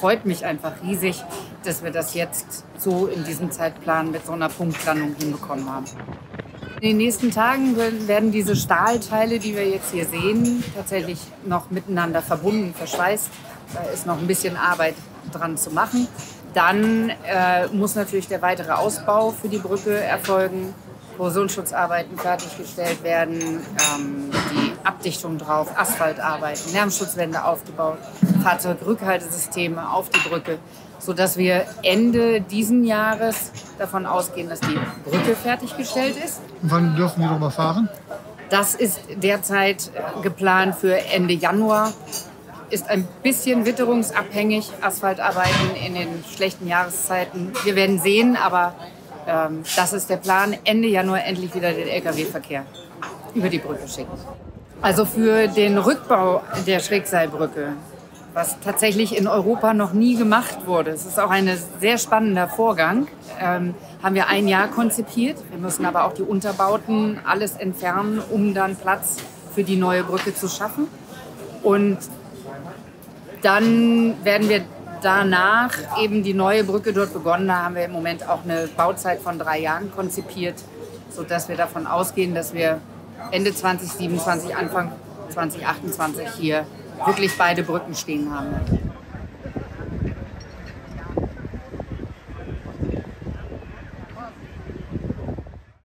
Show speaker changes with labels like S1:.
S1: freut mich einfach riesig, dass wir das jetzt so in diesem Zeitplan mit so einer Punktlandung hinbekommen haben. In den nächsten Tagen werden diese Stahlteile, die wir jetzt hier sehen, tatsächlich noch miteinander verbunden, verschweißt. Da ist noch ein bisschen Arbeit dran zu machen. Dann äh, muss natürlich der weitere Ausbau für die Brücke erfolgen. Korrosionsschutzarbeiten fertiggestellt werden, ähm, die Abdichtung drauf, Asphaltarbeiten, Lärmschutzwände aufgebaut, Fahrzeugrückhaltesysteme auf die Brücke, sodass wir Ende diesen Jahres davon ausgehen, dass die Brücke fertiggestellt ist.
S2: Und wann dürfen wir darüber fahren?
S1: Das ist derzeit geplant für Ende Januar. Ist ein bisschen witterungsabhängig, Asphaltarbeiten in den schlechten Jahreszeiten. Wir werden sehen, aber ähm, das ist der Plan, Ende Januar endlich wieder den Lkw-Verkehr über die Brücke schicken. Also für den Rückbau der Schrägseilbrücke, was tatsächlich in Europa noch nie gemacht wurde, es ist auch ein sehr spannender Vorgang, ähm, haben wir ein Jahr konzipiert. Wir müssen aber auch die Unterbauten alles entfernen, um dann Platz für die neue Brücke zu schaffen. Und dann werden wir danach eben die neue Brücke dort begonnen. Da haben wir im Moment auch eine Bauzeit von drei Jahren konzipiert, sodass wir davon ausgehen, dass wir Ende 2027, Anfang 2028 hier wirklich beide Brücken stehen haben.